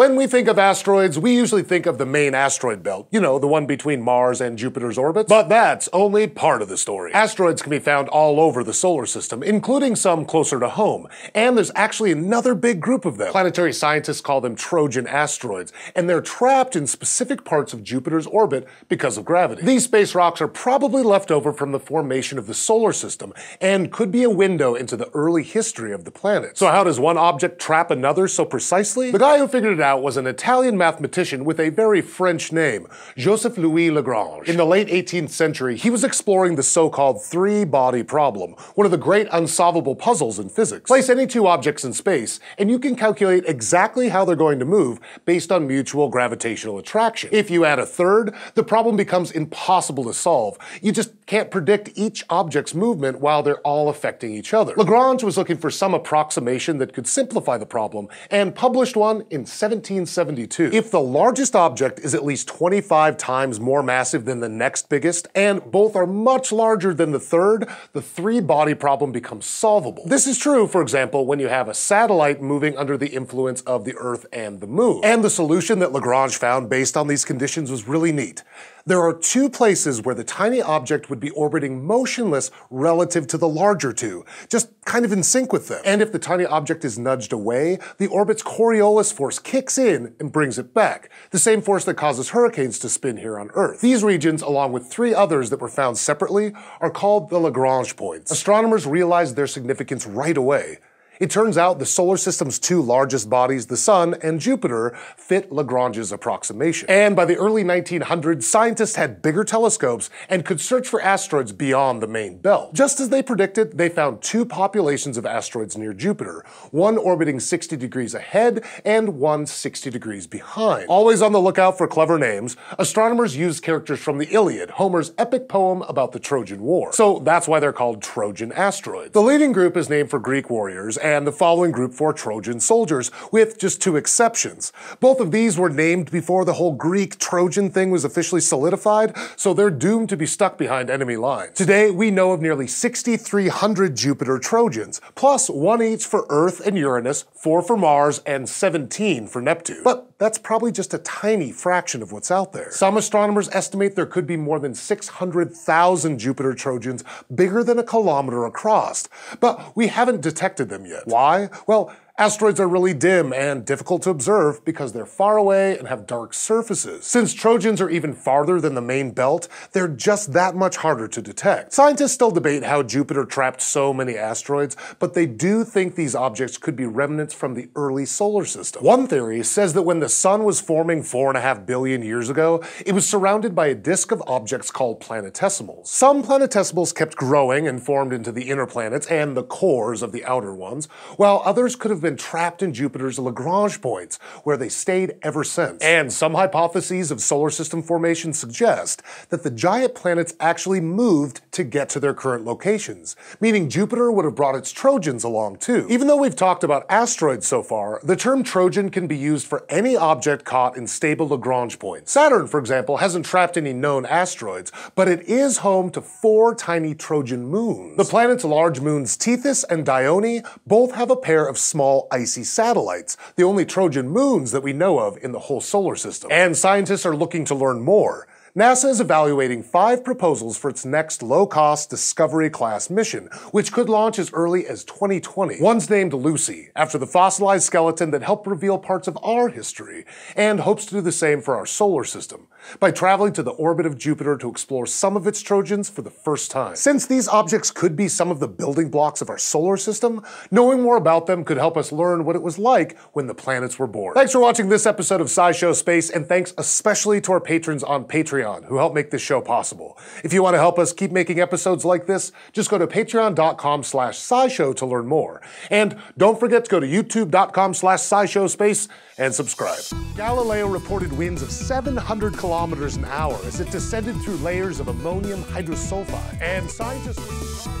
When we think of asteroids, we usually think of the main asteroid belt, you know, the one between Mars and Jupiter's orbits. But that's only part of the story. Asteroids can be found all over the solar system, including some closer to home. And there's actually another big group of them. Planetary scientists call them Trojan asteroids, and they're trapped in specific parts of Jupiter's orbit because of gravity. These space rocks are probably left over from the formation of the solar system and could be a window into the early history of the planet. So how does one object trap another so precisely? The guy who figured it out was an Italian mathematician with a very French name, Joseph Louis Lagrange. In the late 18th century, he was exploring the so-called three-body problem, one of the great unsolvable puzzles in physics. Place any two objects in space, and you can calculate exactly how they're going to move based on mutual gravitational attraction. If you add a third, the problem becomes impossible to solve. You just can't predict each object's movement while they're all affecting each other. Lagrange was looking for some approximation that could simplify the problem, and published one in 17 1772. If the largest object is at least 25 times more massive than the next biggest, and both are much larger than the third, the three-body problem becomes solvable. This is true, for example, when you have a satellite moving under the influence of the Earth and the Moon. And the solution that Lagrange found based on these conditions was really neat. There are two places where the tiny object would be orbiting motionless relative to the larger two, just kind of in sync with them. And if the tiny object is nudged away, the orbit's Coriolis force kicks in and brings it back, the same force that causes hurricanes to spin here on Earth. These regions, along with three others that were found separately, are called the Lagrange points. Astronomers realized their significance right away. It turns out the solar system's two largest bodies, the Sun and Jupiter, fit Lagrange's approximation. And by the early 1900s, scientists had bigger telescopes and could search for asteroids beyond the main belt. Just as they predicted, they found two populations of asteroids near Jupiter, one orbiting 60 degrees ahead and one 60 degrees behind. Always on the lookout for clever names, astronomers used characters from the Iliad, Homer's epic poem about the Trojan War. So that's why they're called Trojan asteroids. The leading group is named for Greek warriors, and the following group for Trojan soldiers, with just two exceptions. Both of these were named before the whole Greek Trojan thing was officially solidified, so they're doomed to be stuck behind enemy lines. Today, we know of nearly 6,300 Jupiter Trojans, plus one each for Earth and Uranus, four for Mars, and 17 for Neptune. But that's probably just a tiny fraction of what's out there. Some astronomers estimate there could be more than 600,000 Jupiter Trojans bigger than a kilometer across, but we haven't detected them yet. Why? Well, Asteroids are really dim and difficult to observe because they're far away and have dark surfaces. Since Trojans are even farther than the main belt, they're just that much harder to detect. Scientists still debate how Jupiter trapped so many asteroids, but they do think these objects could be remnants from the early solar system. One theory says that when the sun was forming four and a half billion years ago, it was surrounded by a disk of objects called planetesimals. Some planetesimals kept growing and formed into the inner planets and the cores of the outer ones, while others could have been been trapped in Jupiter's Lagrange points, where they stayed ever since. And some hypotheses of solar system formation suggest that the giant planets actually moved to get to their current locations, meaning Jupiter would have brought its Trojans along too. Even though we've talked about asteroids so far, the term Trojan can be used for any object caught in stable Lagrange points. Saturn, for example, hasn't trapped any known asteroids, but it is home to four tiny Trojan moons. The planet's large moons Tethys and Dione both have a pair of small icy satellites, the only Trojan moons that we know of in the whole solar system. And scientists are looking to learn more. NASA is evaluating five proposals for its next low-cost Discovery-class mission, which could launch as early as 2020. One's named Lucy, after the fossilized skeleton that helped reveal parts of our history, and hopes to do the same for our solar system, by traveling to the orbit of Jupiter to explore some of its Trojans for the first time. Since these objects could be some of the building blocks of our solar system, knowing more about them could help us learn what it was like when the planets were born. Thanks for watching this episode of SciShow Space, and thanks especially to our patrons on Patreon Patreon who help make this show possible. If you want to help us keep making episodes like this, just go to patreon.com slash scishow to learn more. And don't forget to go to youtube.com slash scishow and subscribe. Galileo reported winds of 700 kilometers an hour as it descended through layers of ammonium hydrosulfide. And scientists...